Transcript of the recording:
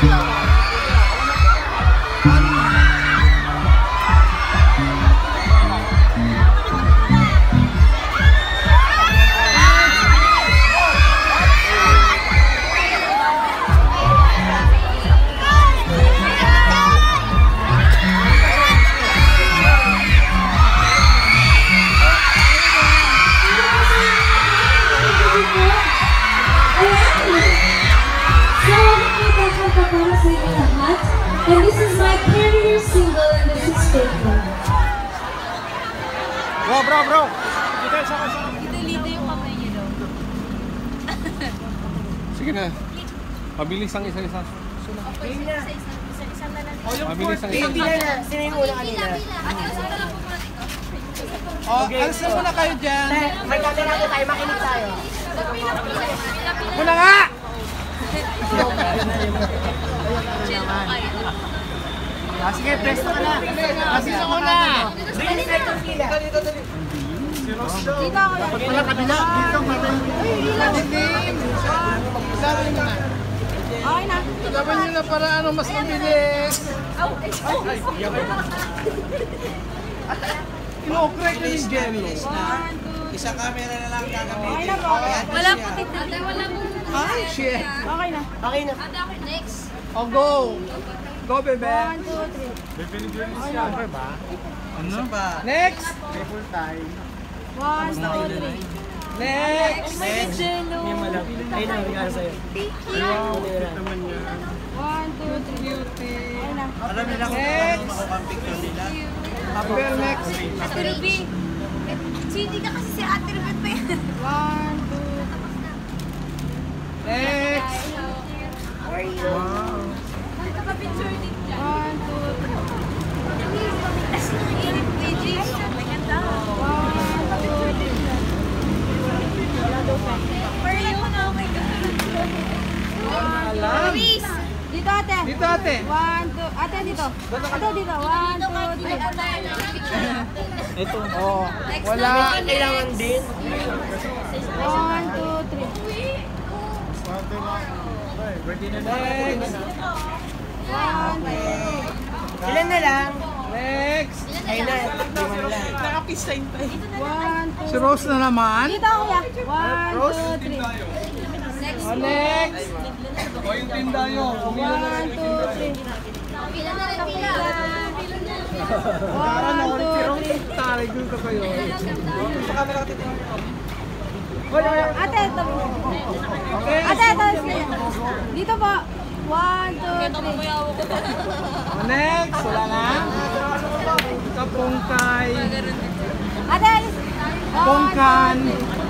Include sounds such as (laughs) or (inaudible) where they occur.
Yeah. And this is my premier single and this is Fake Love. Bro, bro, bro! Dito, sa Dito, yung kamay niya daw. Sige na. Pabilis ang isa-isa. Okay, isa-isa na lang. Oh, Pabilis ang isa-isa. Sino yung una kanina? Ate, usan na lang po oh, okay. alis na kayo dyan. May camera ko tayo, makinig tayo. Muna nga! (laughs) Kayo. Ah, sige, presto ka na. Kasi sa una. Dito ako lang. Wala kabila. Dito, mabay. Sabi nyo na. Okay na. Sabi nyo na para ano, mas mabilis. Oh, eh, oh, Ino-crack na yung jello. Isang camera na lang gagamitin. Okay na po. Wala po wala po. Ay, shit. Okay na. Okay na. Next. Oh, go. Go, bebe. One, two, three. Ano pa? Next. One, two, three. Next. Next. Jello. Ayun ang regalo sa'yo. Thank you. One, two, three. Beauty. Okay. Alam nila kung ang picture nila. Next. Ate Ruby. Hindi ka kasi si Ate Ruby pa yan. One, two, Next. How are you? Wow. Magkakapicture din dyan. One, two, three. As na inip ni James. Maganda. One, two, three. For you na, oh my God. Alam. Luis! Dito ate. Dito, ate. One, two. Ate dito. Ate dito. One, two, three. Ito. Oh, wala. Kailangan din. One, two, three. Next. One, two. Ilan na lang? Next. Ayun na. Na. Nakapisain tayo. One, two. Si Rose na naman. Dito kuya. One, two, three. Oh, next. O, yung tinda nyo. One, two, three. Pila na rin, pila. Para na ulit si two, Rose. three. Taray, gulo ka kayo. Ate, ito. Ate, ito. Dito po. One, two, three. Next. Wala na. Kapungkay. Ate, alis. Pongkan. three.